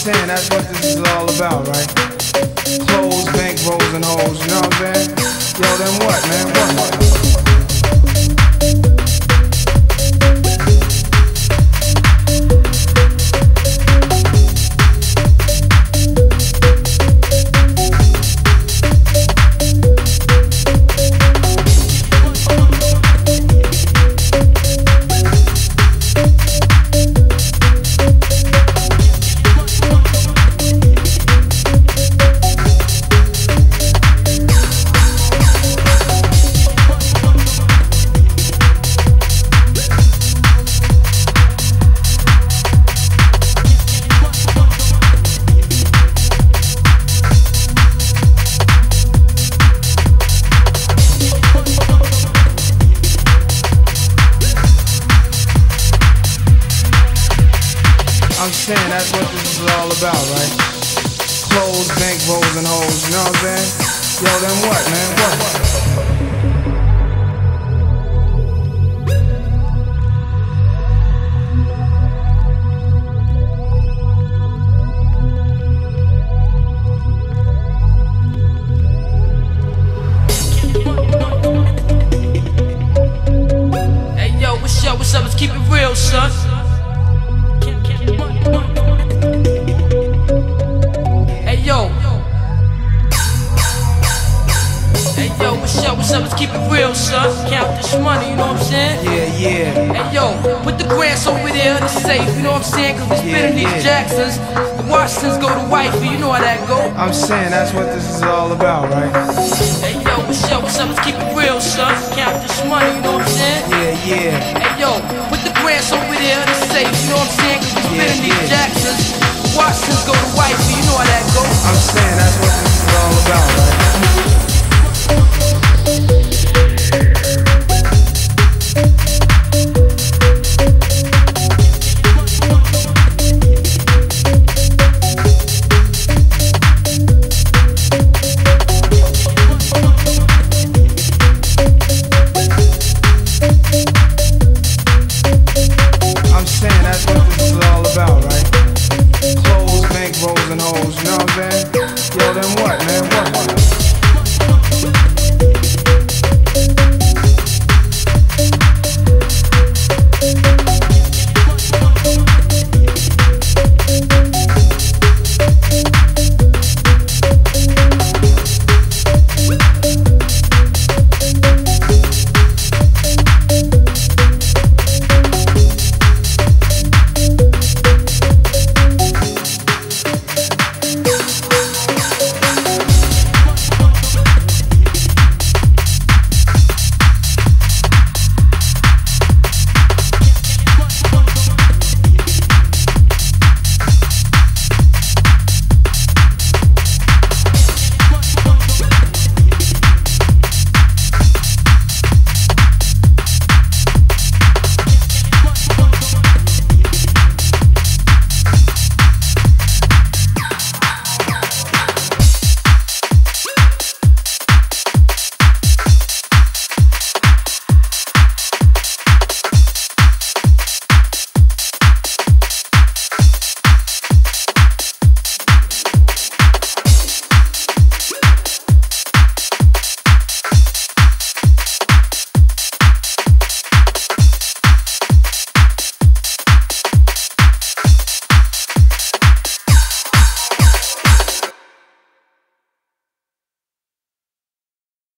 saying that's what this is all about, right? Clothes, bank rolls, and hoes, you know what I'm saying? Yo, then what, man? What? Saying that's what this is all about, right? Clothes, bank rolls, and hoes, you know what I'm saying? Yo, then what, man? Keep it real, son. Count this money, you know what I'm saying? Yeah, yeah. Hey yo, put the grants over there in the safe, you know what I'm saying? Cause we spinning Yeah, these. Jacksons. The Washingtons go to wifey, you know how that go. I'm saying that's what this is all about, right? Hey yo, what's up, what's up, let's keep it real, son. Count this money, you know what I'm saying? Yeah, yeah. Hey yo, put the grants over there in the safe, you know what I'm saying? Cause we Yeah, spinning these yeah. Jacksons. The Washingtons go to wifey, you know how that go. I'm saying that's what